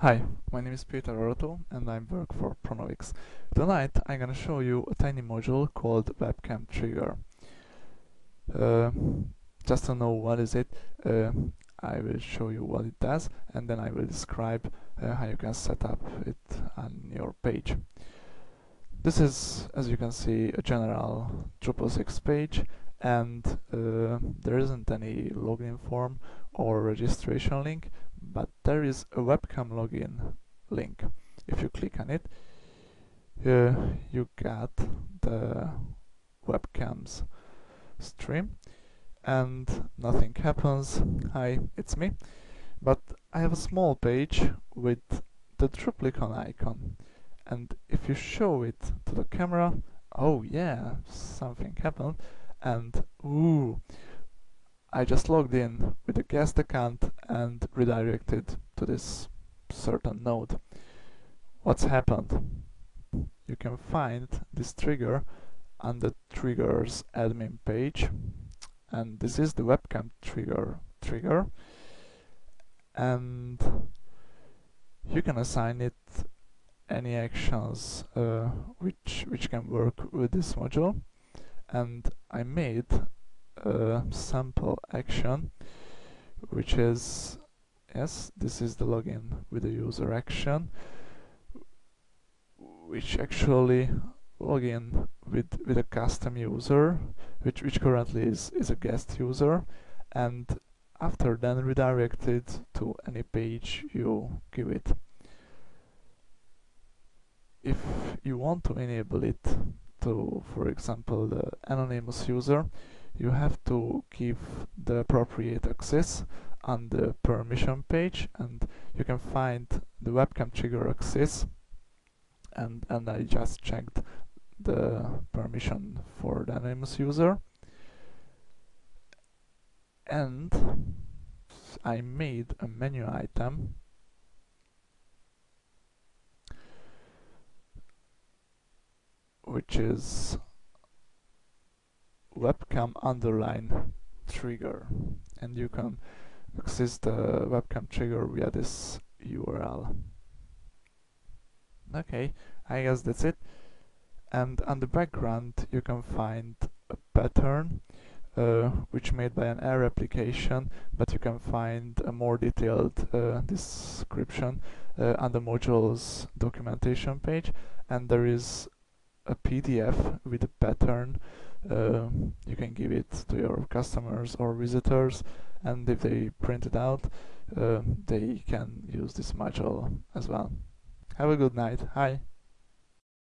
Hi, my name is Peter Roto and I work for Pronovix. Tonight I'm gonna show you a tiny module called Webcam Trigger. Uh, just to know what is it, uh, I will show you what it does and then I will describe uh, how you can set up it on your page. This is, as you can see, a general Drupal 6 page and uh, there isn't any login form or registration link but there is a webcam login link. If you click on it uh, you get the webcams stream and nothing happens. Hi it's me. But I have a small page with the Druplicon icon and if you show it to the camera oh yeah something happened and ooh I just logged in with a guest account and redirected to this certain node. What's happened? You can find this trigger on the triggers admin page and this is the webcam trigger trigger and you can assign it any actions uh, which which can work with this module and I made a sample action which is yes this is the login with the user action which actually login with with a custom user which which currently is is a guest user and after then redirected to any page you give it. If you want to enable it to for example the anonymous user you have to give the appropriate access on the permission page and you can find the webcam trigger access and, and I just checked the permission for the anonymous user. And I made a menu item which is webcam underline trigger and you can access the webcam trigger via this URL. Okay, I guess that's it. And on the background you can find a pattern uh, which made by an Air application, but you can find a more detailed uh, description uh, on the module's documentation page and there is a PDF with a pattern uh, you can give it to your customers or visitors and if they print it out uh, they can use this module as well. Have a good night. Hi.